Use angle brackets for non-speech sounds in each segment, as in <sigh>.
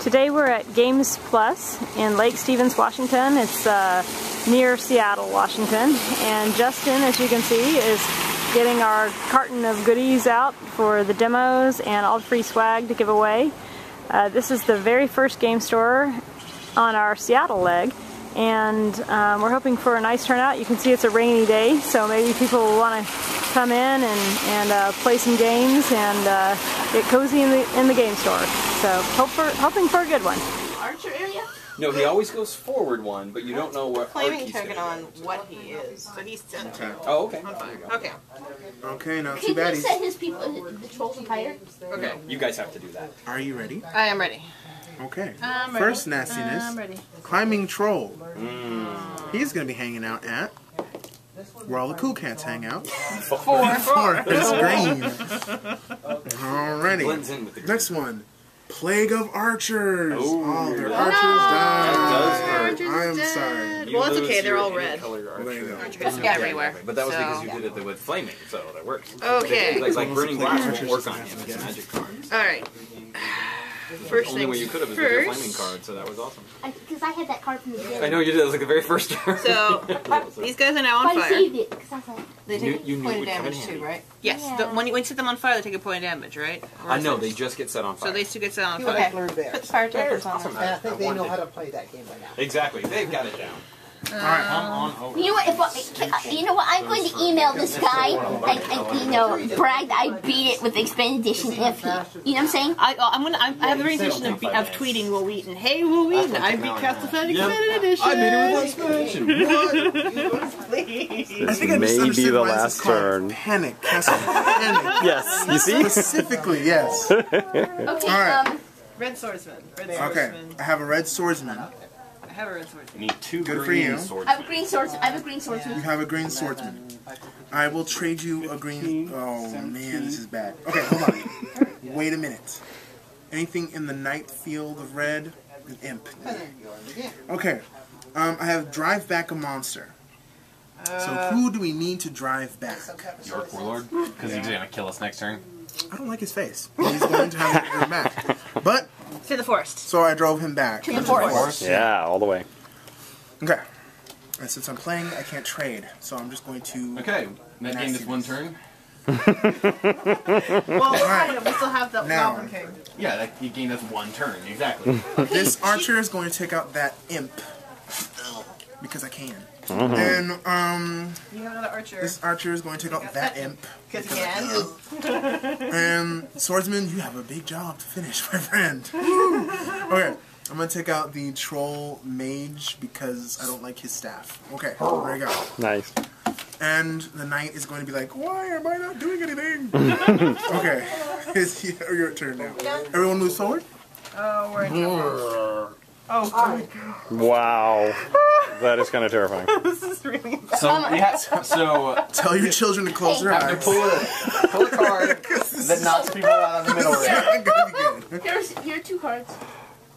Today we're at Games Plus in Lake Stevens, Washington. It's uh, near Seattle, Washington. And Justin, as you can see, is getting our carton of goodies out for the demos and all the free swag to give away. Uh, this is the very first game store on our Seattle leg and um, we're hoping for a nice turnout. You can see it's a rainy day, so maybe people will want to come in and, and uh, play some games and uh, get cozy in the in the game store. So hope for, hoping for a good one. Archer area? No, he always goes forward one, but you don't know what arc Claiming he's token on do. what he is. So he's sent to. Oh, okay. There you. Okay. Okay, not too Can bad. you set his people, the trolls on fire? Okay. You guys have to do that. Are you ready? I am ready. Okay. I'm ready. First nastiness. I'm ready. Climbing troll. Mm. He's gonna be hanging out at where all the cool cats hang out. Four. <laughs> Forest Green. <laughs> Alrighty. Blends in with the Next one. Plague of Archers. Ooh. All their No. archers That died. does. I'm dead. sorry. You Well, it's okay, they're all red. color archer. There you go. It's everywhere. But that was So- because you did it with flaming, so that works. Okay. Like, like burning glass won't work on him. It's a magic card. All right. First Only way you could have is with your flaming first. card, so that was awesome. Because I, had that card from the beginning. I know you did. It was like the very first turn. So <laughs> uh, these guys are now But on I fire. saved it because I was like, They take knew- you a knew point of would come in damage too, right? Yes. Yeah. The, when, you, when you set them on fire, they take a point of damage, right? Or I know it- they just get set on fire. So they two get set on You fire. have blue bears. Put fire Bears, tokens on awesome. them. I think they know wanted- how to play that game by now. Exactly. They've got it down. Alright. Come on over. you know what? If I, you know what? I'm going to email this guy and, and you know brag that I beat it with the expanded edition. If he, you know what I'm saying? I, uh, I'm gonna. I, I have the intention of, be, of tweeting Wil Wheaton. Hey, Wil Wheaton, I beat Castlevania Expanded Edition. I beat it with expansion. <laughs> Please. I think I May be the why this is last turn. Panic. Castle Panic. <laughs> Yes, you see? Specifically, yes. Okay. Alright. Um. Red swordsman. Red Okay. swordsman. I have a red swordsman. I have a red swordsman. You need two Good for green you. swords. I have a green swords. I have a green sword. You have a green swordsman. I will trade you a green. Oh man, this is bad. Okay, hold on. Wait a minute. Anything in the knight field of red? An imp. Okay. Um, I have drive back a monster. So who do we need to drive back? Orc Warlord? Because he's gonna kill us next turn. I don't like his face. He's going to have to go back. But To the forest. so I drove him back. To the forest. Yeah, all the way. Okay. And since I'm playing, I can't trade, so I'm just going to. Okay, that game is one turn. <laughs> Well, kind of. We still have the Now. Goblin King. Yeah, that you gained us one turn, exactly. <laughs> This archer is going to take out that imp because I can. And um, You have another archer. this archer is going to take out that imp. Because again. And swordsman, you have a big job to finish, <laughs> my friend. <laughs> okay, I'm gonna take out the troll mage because I don't like his staff. Okay, there you go. Nice. And the knight is going to be like, why am I not doing anything? <laughs> okay, it's your, your turn now. Everyone move forward. Oh, we're in trouble. Oh, Wow. That is kind of terrifying. <laughs> this is really bad. So we have so Tell your children to close their have to eyes. pull a pull a <laughs> card that knocks people out of the middle ring. It's gonna be good. Here's here are two cards.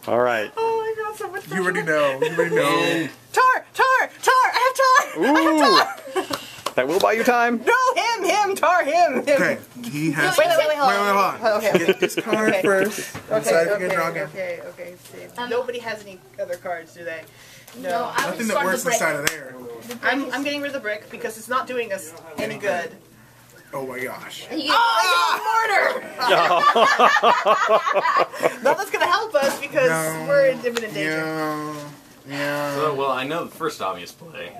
All right. Oh my god, so much You already know. You already know. Tar! Tar! Tar! I have tar! I have tar! That will buy you time. No, him! Him! Tar! Him! him. Okay, he has. Wait, wait, wait, hold on. wait, hold on. Okay, okay. Get this card Okay. first. Okay, Decide if you okay, can draw again. okay, okay. Um, Nobody has any other cards, do they? No, I nothing that works inside of there. The I'm, I'm getting rid of the brick because it's not doing us any good. Oh my gosh. Oh, you get- <laughs> No, that's gonna help us because No. we're in imminent danger. Yeah. Yeah. so, well, I know the first obvious play.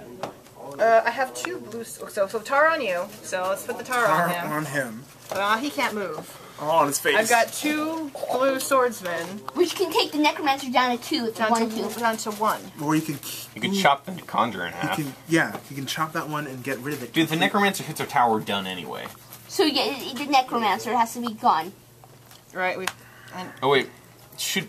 Uh, I have two blue. So, so tar on you. So let's put the tar, Tar on him. on him. Uh, he can't move. Oh, on his face. I've got two blue swordsmen Which can take the necromancer down to two if you down want to, to. down to one. Or you can. You could chop the conjure in You half. can. Yeah, you can chop that one and get rid of it. Dude, if the necromancer hits our tower, we're done anyway. So yeah, the necromancer has to be gone. Right. We. Oh wait, should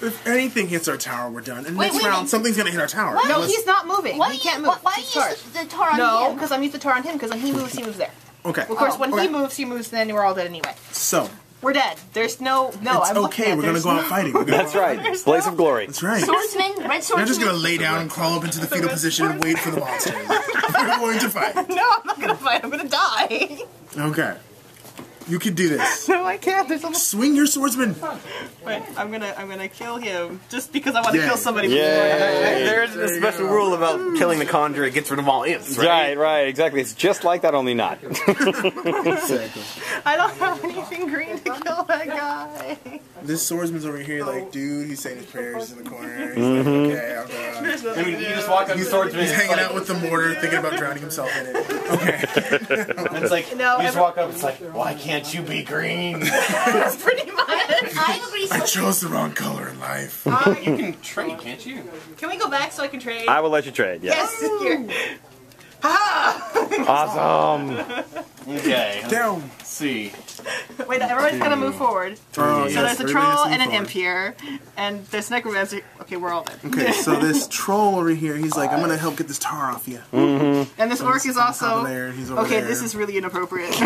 If anything hits our tower, we're done. And Wait, next wait round, minute. something's gonna hit our tower. What? No, Unless- he's not moving. Why he can't you, move. Why, why He's do you charged. use the, the tar on No, him? because I'm using the tar on him because when he moves, he moves there. Okay. Of course, oh, when okay. he moves, he moves. and Then we're all dead anyway. So We're dead. There's no. No, it's I'm okay. at We're gonna go out no- fighting. We're That's right. fighting. Blaze of glory. That's right. Swordsman, red swordsman. You're just gonna lay down and crawl up into the fetal position and wait for the monster. We're going to fight. <laughs> No, I'm not gonna fight. I'm gonna die. Okay. You can do this. <laughs> No, I can't. There's almost. Swing your swordsman. Wait, I'm gonna, I'm gonna kill him just because I want to Yeah. kill somebody. Yay. There isn't a special rule about killing the conjurer. It gets rid of all imps, right? Right, right, exactly. It's just like that, only not. <laughs> Exactly. I don't have anything green to kill that guy. This swordsman's over here, like, dude, he's saying his prayers in the corner. He's Mm-hmm. like, okay, I'm going. There's I mean, you just walk up to swordsman. He's hanging like- out with the mortar, thinking about drowning himself in it. <laughs> Okay. And it's like No, you just walk up. It's like, why can't you be green? <laughs> Pretty much. I agree. I chose the wrong color in life. Ah, you can trade, can't you? Can we go back so I can trade? I will let you trade, yes. yes, <laughs> here. <laughs> Awesome. Okay. Down. Let's see. Wait, everybody's gonna move forward. Oh, So yes, there's a troll has to and an move imp here, and this necromancer. Okay, we're all dead. Okay, so <laughs> this troll over here, he's like, I'm gonna help get this tar off you. Mm-hmm. And this orc is also. of there, he's over Okay, there. this is really inappropriate. <laughs>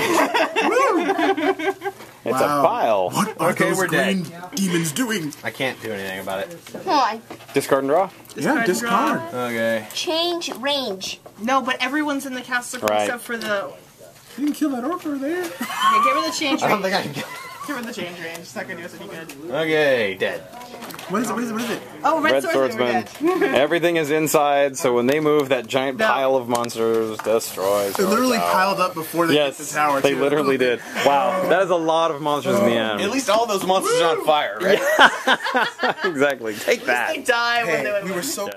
It's Wow. a file. What are Okay, those we're dead. green demons doing? I can't do anything about it. come on, Discard and draw? yeah, and discard. Okay. change range. no, but everyone's in the castle Right. except for the. You can kill that orc over there. Okay, give her the change range. I don't think I can get. Give her the change range. It's not gonna do us any good. Okay, dead. What is it? What is it? What is it? Oh, red, Red swordsman. swordsman. <laughs> Everything is inside, so when they move, that giant No. pile of monsters destroys. They literally your tower. piled up before they Yes, hit the tower. they too. literally did. Wow, that is a lot of monsters in the end. At least all those monsters are on fire, right? <laughs> exactly. Take that. They die when they we were so <laughs>